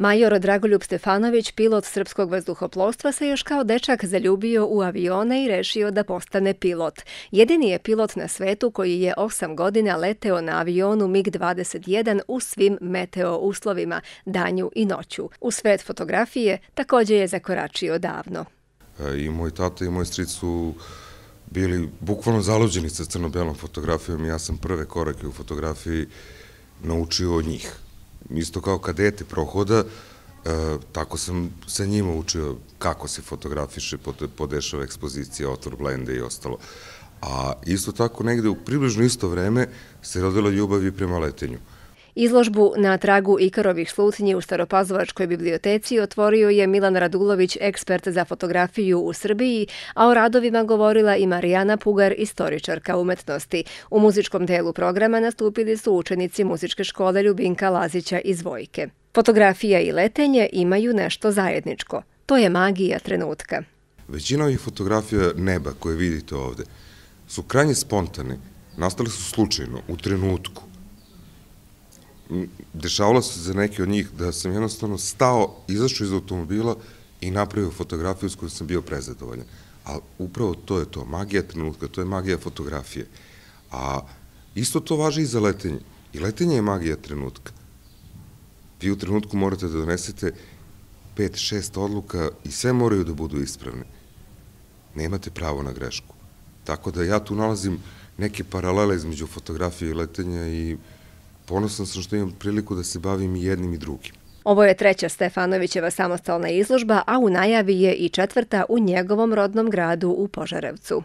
Major Dragoljub Stefanović, pilot srpskog vazduhoplovstva, se još kao dečak zaljubio u avione i rešio da postane pilot. Jedini je pilot na svetu koji je osam godina leteo na avionu MiG-21 u svim meteo uslovima, danju i noću. U svet fotografije takođe je zakoračio davno. E, I moj tata i moj stric su bili bukvalno zaluđeni sa crno-belom fotografijom. Ja sam prve korake u fotografiji naučio od njih isto kao kadete prohoda, e, tako sam sa njima učio kako se fotografiše, podešava ekspozicija, otvor blende i ostalo. A isto tako negde u približno isto vreme se rodila ljubav i prema letenju. Izložbu na tragu Ikarovih slutnji u Staropazovačkoj biblioteci otvorio je Milan Radulović, ekspert za fotografiju u Srbiji, a o radovima govorila i Marijana Pugar, istoričarka umetnosti. U muzičkom delu programa nastupili su učenici muzičke škole Ljubinka Lazića iz Vojke. Fotografija i letenje imaju nešto zajedničko. To je magija trenutka. Većina ovih fotografija neba koje vidite ovde su krajnje spontane, nastale su slučajno, u trenutku dešavalo se za neke od njih da sam jednostavno stao, izašao iz automobila i napravio fotografiju s kojom sam bio prezadovoljan. A upravo to je to, magija trenutka, to je magija fotografije. A isto to važi i za letenje. I letenje je magija trenutka. Vi u trenutku morate da donesete pet, šest odluka i sve moraju da budu ispravne. Nemate pravo na grešku. Tako da ja tu nalazim neke paralele između fotografije i letenja i ponosan sam što imam priliku da se bavim i jednim i drugim. Ovo je treća Stefanovićeva samostalna izložba, a u najavi je i četvrta u njegovom rodnom gradu u Požarevcu.